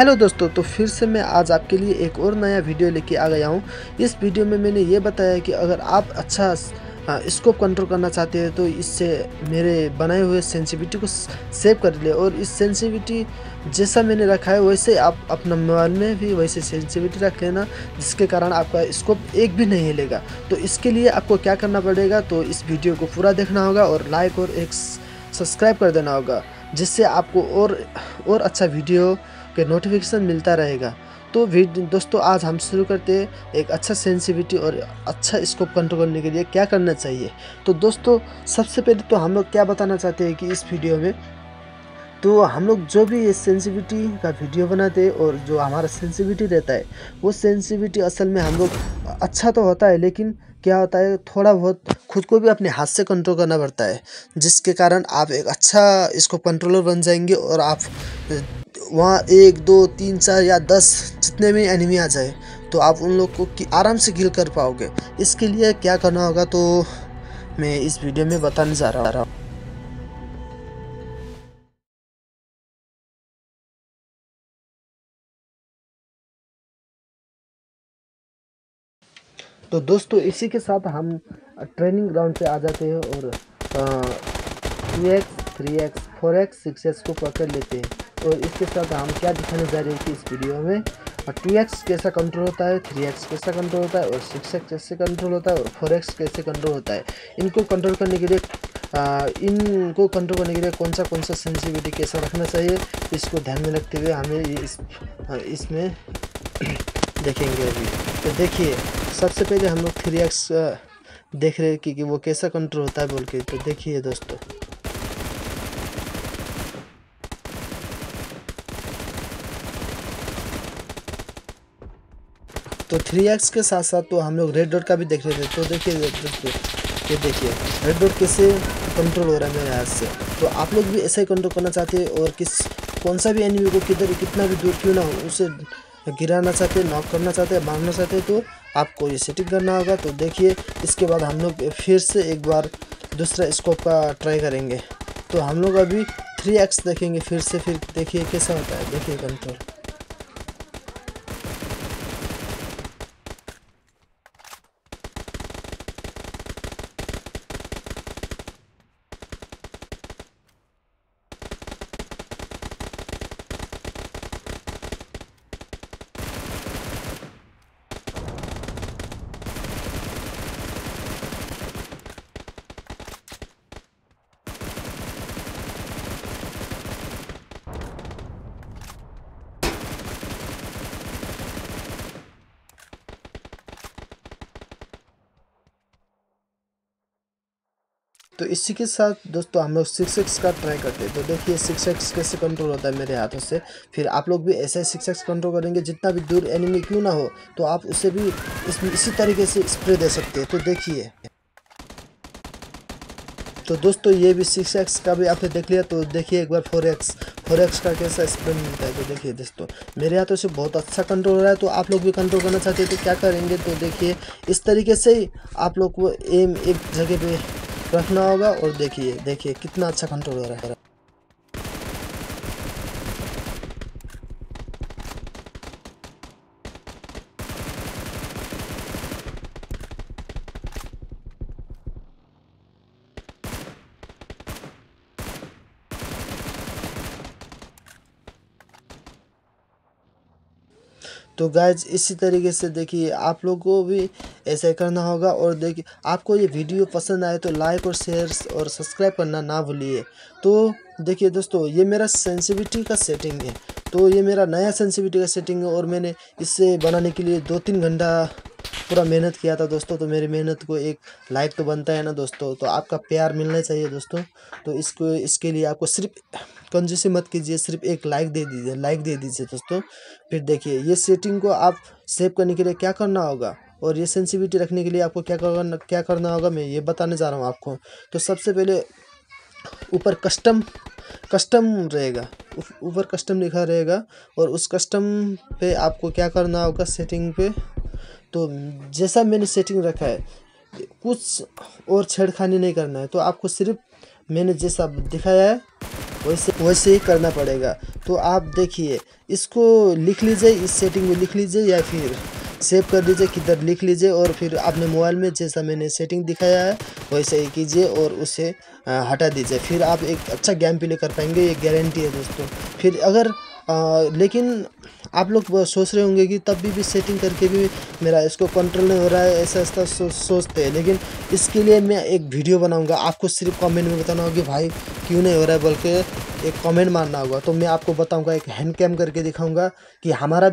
Hello दोस्तों तो फिर से मैं आज आपके लिए एक और नया वीडियो लेके आ गया हूँ। इस वीडियो में मैंने ये बताया कि अगर आप अच्छा स्कोप कंट्रोल करना चाहते हैं तो इससे मेरे बनाए हुए सेंसिविटी को सेव कर ले और इस सेंसिविटी जैसा मैंने रखा है, वैसे आप अपना मोबाइल में भी वैसे सेंसिटिविटी रख लेना, जिसके कारण आपका स्कोप एक भी नहीं हिलेगा। तो इसके लिए आपको क्या करना पड़ेगा तो इस वीडियो को पूरा देखना होगा और लाइक और एक सब्सक्राइब कर देना होगा, जिससे आपको और और अच्छा वीडियो के नोटिफिकेशन मिलता रहेगा। तो दोस्तों, आज हम शुरू करते हैं एक अच्छा सेंसिटिविटी और अच्छा स्कोप कंट्रोल करने के लिए क्या करना चाहिए। तो दोस्तों, सबसे पहले तो हम लोग क्या बताना चाहते हैं कि इस वीडियो में तो हम लोग जो भी ये सेंसिटिविटी का वीडियो बनाते हैं और जो हमारा सेंसिटिविटी रहता है, वो सेंसिटिविटी असल में हम लोग अच्छा तो होता है, लेकिन क्या होता है, थोड़ा बहुत खुद को भी अपने हाथ से कंट्रोल करना पड़ता है, जिसके कारण आप एक अच्छा इसको कंट्रोलर बन जाएँगे और आप वहाँ एक, दो, तीन, चार या दस जितने भी एनिमी आ जाए तो आप उन लोग को कि आराम से किल कर पाओगे। इसके लिए क्या करना होगा तो मैं इस वीडियो में बताने जा रहा हूँ। तो दोस्तों, इसी के साथ हम ट्रेनिंग ग्राउंड पे आ जाते हैं और two X three X four X six X को पकड़ लेते हैं। और इसके साथ हम क्या दिखाने जा रहे हैं कि इस वीडियो में और टू एक्स कैसा कंट्रोल होता है थ्री एक्स कैसा कंट्रोल होता है और सिक्स एक्स कैसे कंट्रोल होता है और फोर एक्स कैसे कंट्रोल होता है। इनको कंट्रोल करने के लिए आ, इनको कंट्रोल करने के लिए कौन सा कौन सा सेंसिटिविटी कैसा रखना चाहिए इसको ध्यान में रखते हुए हमें इस इसमें देखेंगे अभी। तो देखिए सबसे पहले हम लोग थ्री एक्स देख रहे हैं कि, कि वो कैसा कंट्रोल होता है बोल के। तो देखिए दोस्तों। तो थ्री एक्स के साथ साथ तो हम लोग रेड डॉट का भी देख रहे थे। तो देखिए, ये देखिए रेड डॉट कैसे कंट्रोल हो रहा है मेरे हाथ से। तो आप लोग भी ऐसा ही कंट्रोल करना चाहते हैं और किस, कौन सा भी एनिमी को किधर, कितना भी दूर क्यों ना हो, उसे गिराना चाहते नॉक करना चाहते हैं, मारना चाहते हैं तो आपको ये सेटिंग करना होगा। तो देखिए, इसके बाद हम लोग फिर से एक बार दूसरा स्कोप का ट्राई करेंगे। तो हम लोग अभी थ्री एक्स देखेंगे, फिर से, फिर देखिए कैसा होता है। देखिए कंट्रोल तो इसी के साथ दोस्तों हम लोग सिक्स एक्स का ट्राई करते हैं। तो देखिए सिक्स एक्स कैसे कंट्रोल होता है मेरे हाथों से। फिर आप लोग भी ऐसे सिक्स एक्स कंट्रोल करेंगे, जितना भी दूर एनिमी क्यों ना हो तो आप उसे भी इसमें इसी तरीके से स्प्रे दे सकते हैं। तो देखिए। तो दोस्तों ये भी सिक्स एक्स का भी आपने देख लिया तो देखिए एक बार फोर एक्स फोर एक्स का कैसा स्प्रे मिलता है। तो देखिए दोस्तों, मेरे हाथों से बहुत अच्छा कंट्रोल हो रहा है तो आप लोग भी कंट्रोल करना चाहते हैं तो क्या करेंगे? तो देखिए, इस तरीके से ही आप लोग को एम एक जगह पे रखना होगा और देखिए देखिए कितना अच्छा कंट्रोल हो। तो गैज इसी तरीके से देखिए, आप लोगों को भी ऐसे करना होगा और देखिए, आपको ये वीडियो पसंद आए तो लाइक और शेयर और सब्सक्राइब करना ना भूलिए। तो देखिए दोस्तों, ये मेरा सेंसिविटी का सेटिंग है। तो ये मेरा नया सेंसिविटी का सेटिंग है और मैंने इसे बनाने के लिए दो तीन घंटा पूरा मेहनत किया था दोस्तों तो मेरी मेहनत को एक लाइक तो बनता है ना दोस्तों तो आपका प्यार मिलना चाहिए दोस्तों। तो इसको, इसके लिए आपको सिर्फ़ कंजूसी मत कीजिए, सिर्फ़ एक लाइक दे दीजिए लाइक दे दीजिए दोस्तों। फिर देखिए, ये सेटिंग को आप सेव करने के लिए क्या करना होगा? और ये सेंसिटिविटी रखने के लिए आपको क्या करना क्या करना होगा? मैं ये बताने जा रहा हूँ आपको। तो सबसे पहले ऊपर कस्टम कस्टम रहेगा। ऊपर कस्टम लिखा रहेगा और उस कस्टम पे आपको क्या करना होगा? सेटिंग पे तो जैसा मैंने सेटिंग रखा है, कुछ और छेड़खानी नहीं करना है। तो आपको सिर्फ़ मैंने जैसा दिखाया है, वैसे वैसे ही करना पड़ेगा। तो आप देखिए, इसको लिख लीजिए, इस सेटिंग में लिख लीजिए या फिर सेव कर लीजिए किधर लिख लीजिए और फिर अपने मोबाइल में जैसा मैंने सेटिंग दिखाया है, वैसे ही कीजिए और उसे हटा दीजिए। फिर आप एक अच्छा गेम प्ले कर पाएँगे, ये गारंटी है दोस्तों। फिर अगर आ, लेकिन आप लोग सोच रहे होंगे कि तब भी भी सेटिंग करके भी मेरा इसको कंट्रोल नहीं हो रहा है ऐसा ऐसा सो, सोचते हैं। लेकिन इसके लिए मैं एक वीडियो बनाऊँगा आपको सिर्फ़ कमेंट में बताना होगा कि भाई क्यों नहीं हो रहा है? बल्कि एक कमेंट मारना होगा। तो मैं आपको बताऊँगा एक हैंड कैम करके दिखाऊँगा कि हमारा